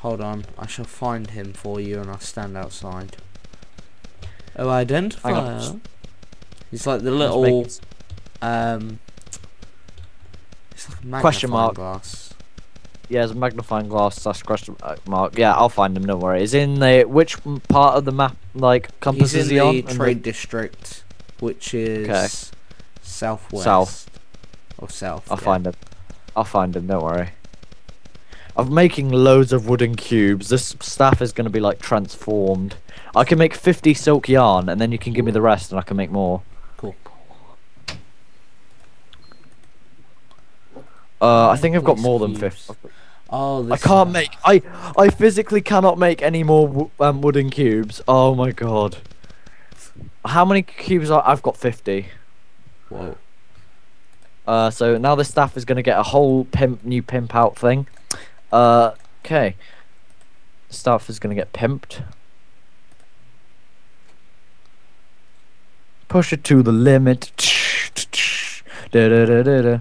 Hold on, I shall find him for you and I'll stand outside. Oh, identifier. He's like the little, um, it's like a magnifying Question mark. glass. Yeah, it's a magnifying glass slash question uh, mark. Yeah, I'll find him. Don't worry. Is in the which part of the map? Like compass He's is he on? the And trade district, which is southwest. South. Or south. I'll yeah. find him. I'll find him. Don't worry. I'm making loads of wooden cubes. This staff is going to be like transformed. I can make 50 silk yarn, and then you can give me the rest, and I can make more. Cool. Uh, I think I've got more than cubes. 50. Oh, I can't make. I I physically cannot make any more um, wooden cubes. Oh my god. How many cubes? Are, I've got 50. Whoa. Uh, so now the staff is going to get a whole pimp, new pimp out thing. Uh, okay. Staff is going to get pimped. Push it to the limit. Da-da-da-da-da.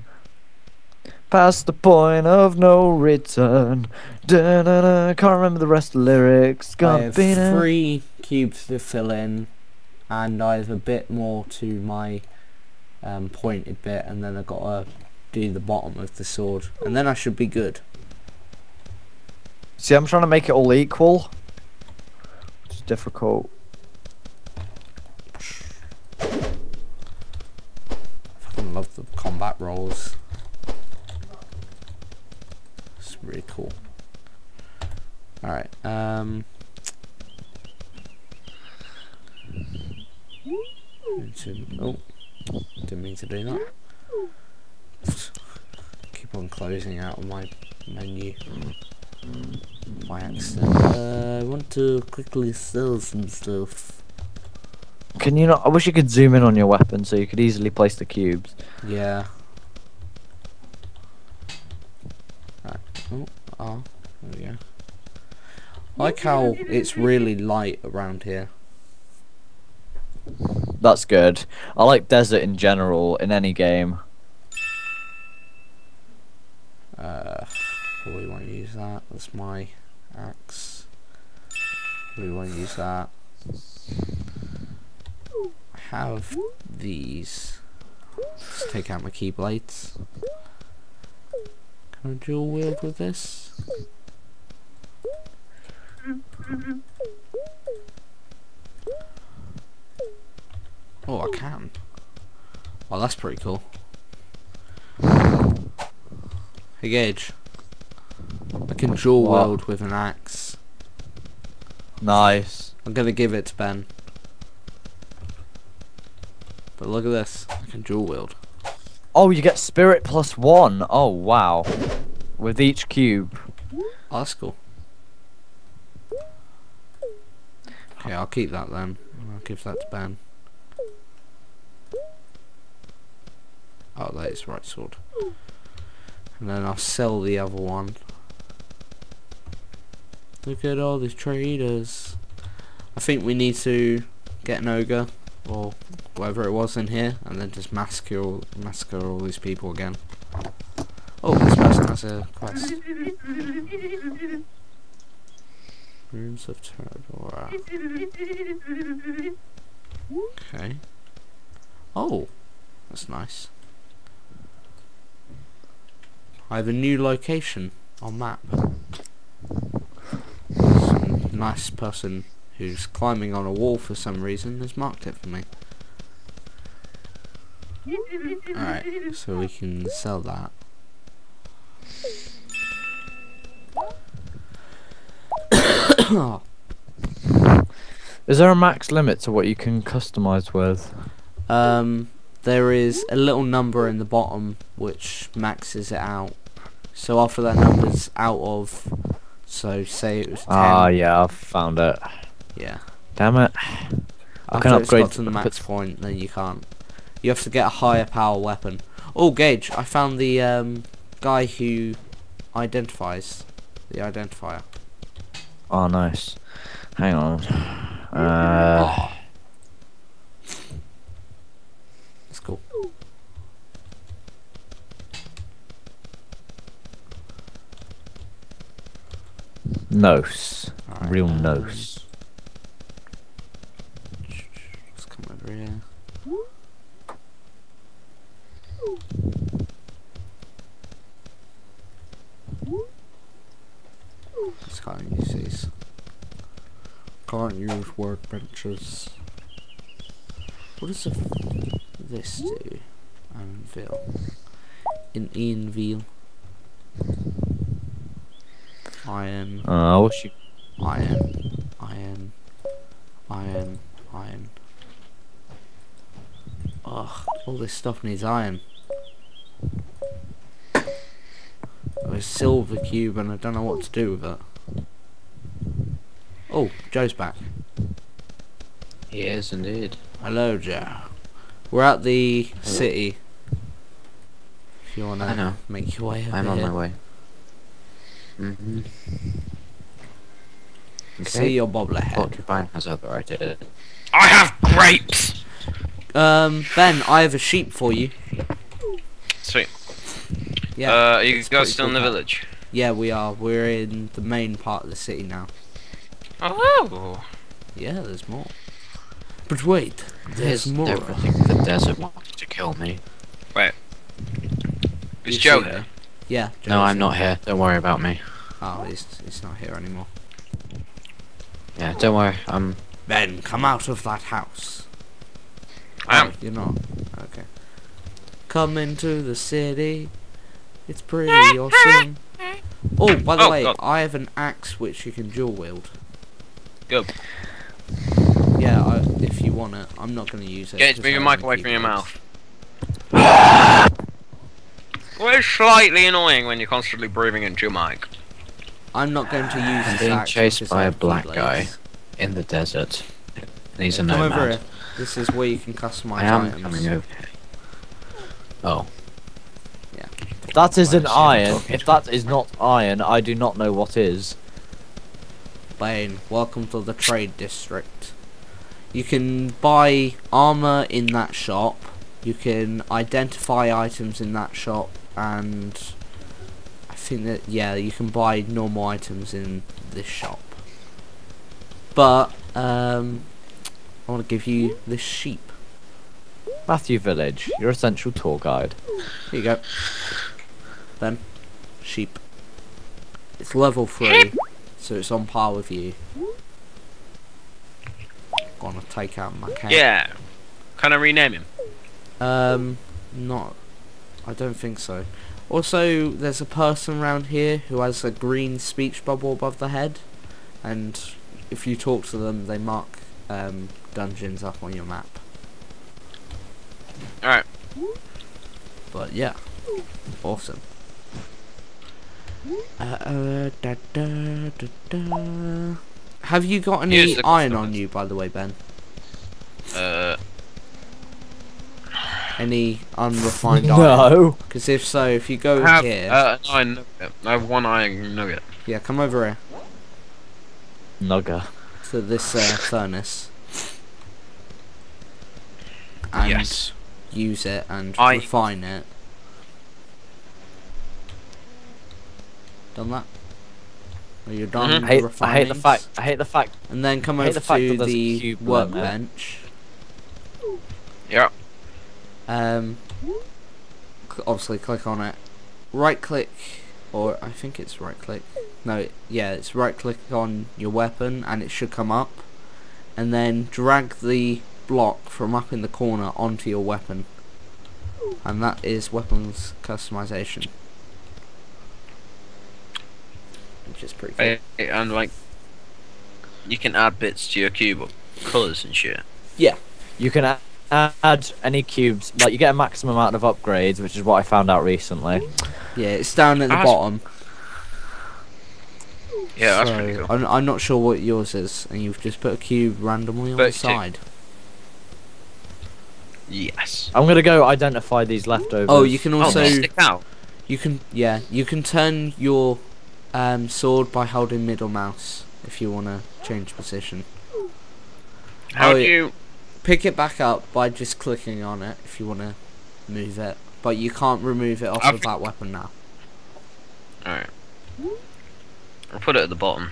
Past the point of no return. Da-da-da. Can't remember the rest of the lyrics. I Gonna have three cubes to fill in, and I have a bit more to my um, pointed bit, and then I've got to do the bottom of the sword, and then I should be good. See, I'm trying to make it all equal. Which is difficult. fucking love the combat rolls. It's really cool. Alright, um... Oh, didn't mean to do that. Keep on closing out of my menu accident. Uh, I want to quickly sell some stuff. Can you not? I wish you could zoom in on your weapon so you could easily place the cubes. Yeah. Right. Oh, oh, there we go. I like how it's really light around here. That's good. I like desert in general in any game. Uh, probably won't use that. That's my axe. We won't use that. I have these. Let's take out my keyblades. Can I dual wield with this? Oh, I can. Well, that's pretty cool. Hey Gage. I can dual What? wield with an axe. Nice. I'm gonna give it to Ben. But look at this. I can dual wield. Oh, you get spirit plus one. Oh wow. With each cube. Oh, that's cool. Okay, I'll keep that then. I'll give that to Ben. Oh, that is right sword. And then I'll sell the other one. Look at all these traders. I think we need to get an ogre or whatever it was in here and then just massacre all, massacre all these people again. Oh, this person has a quest. Runes of Terradora. Okay. Oh, that's nice. I have a new location on map. Nice person who's climbing on a wall for some reason has marked it for me. Alright, so we can sell that. Is there a max limit to what you can customize with? Um, there is a little number in the bottom which maxes it out. So after that number's out of, so say it was 10, Ah, yeah, I've found it. yeah. Damn it. I can it's upgrade got to the the max point, then you can't. You have to get a higher power weapon. Oh, Gage, I found the um, guy who identifies, the identifier. Oh, nice. Hang on. Uh, Oh. That's cool. Nose. Alright, Real um, nose. Let's come over here. Let's can't use these. Can't use workbenches. What does this do? Anvil. In Ianville. Iron. Uh, I wish you. Iron, iron, iron, iron. Ugh, all this stuff needs iron. A silver cube and I don't know what to do with it. Oh, Joe's back. He is indeed. Hello, Joe. We're at the city. If you wanna know. make your way over I'm on here. my way. Mm-hmm. See your bobblehead. Porcupine has other ideas. I have grapes! Um, Ben, I have a sheep for you. Sweet. Yeah. uh, are you guys pretty still in the pet. village? Yeah, we are. We're in the main part of the city now. Oh. Yeah, there's more. But wait, there's Yes, more. Everything the desert wants to kill me. Wait. Is You Joe see here? It? Yeah. No, I'm not here. Don't worry about me. Oh, he's, he's not here anymore. Yeah, don't worry. I'm. Ben, come out of that house. I am. Oh, you're not. Okay. Come into the city. It's pretty awesome. Oh, by the Oh, way, God. I have an axe which you can dual wield. Good. Yeah, I, if you want it. I'm not going to use it. Get 'cause move your mic away from your keyboards. mouth. Well, slightly annoying when you're constantly breathing into your mic. I'm not going to use I'm this being chased by a black keyblades. guy. in the desert. And he's a Come over nomad. here. This is where you can customize I am items. coming over here. Oh, Yeah. That is an Why is she not iron, if that is not iron, I do not know what is. Bane, welcome to the trade district. You can buy armor in that shop. You can identify items in that shop, and I think that yeah, you can buy normal items in this shop. But um, I want to give you this sheep. Matthew Village, your essential tour guide. Here you go. Then, sheep. It's level three, so it's on par with you. Gonna take out my cat. Yeah. Can I rename him? Um, not. I don't think so. Also, there's a person around here who has a green speech bubble above the head, and if you talk to them, they mark um, dungeons up on your map. Alright. But yeah, awesome. Uh, uh, da, da, da, da. Have you got any iron on you, by the way, Ben? Uh, Any unrefined iron? No. Because if so, if you go I have, here, uh, an iron nugget. I have one iron nugget. yeah, come over here Nugger. to this uh, furnace and yes. use it and I- refine it. Done that? Are you done Mhm. I hate, I hate the fact. I hate the fact. And then come I hate over the fact to that the cube around workbench. Yeah. Um, obviously click on it. Right click, or I think it's right click. No, yeah, it's right click on your weapon and it should come up. And then drag the block from up in the corner onto your weapon. And that is weapons customization. Which is pretty cool. And like, you can add bits to your cube colours and shit. Yeah. You can a- add any cubes. Like you get a maximum amount of upgrades, which is what I found out recently. Yeah, it's down at the bottom. Yeah, that's so pretty cool. I'm, I'm not sure what yours is, and you've just put a cube randomly on the Thirty-two. side. Yes. I'm gonna go identify these leftovers. Oh, you can Oh, also they stick out. you can yeah you can turn your um, sword by holding middle mouse if you want to change position. How Oh, do yeah. you? Pick it back up by just clicking on it if you want to move it, but you can't remove it off of that weapon now. Alright. I'll put it at the bottom.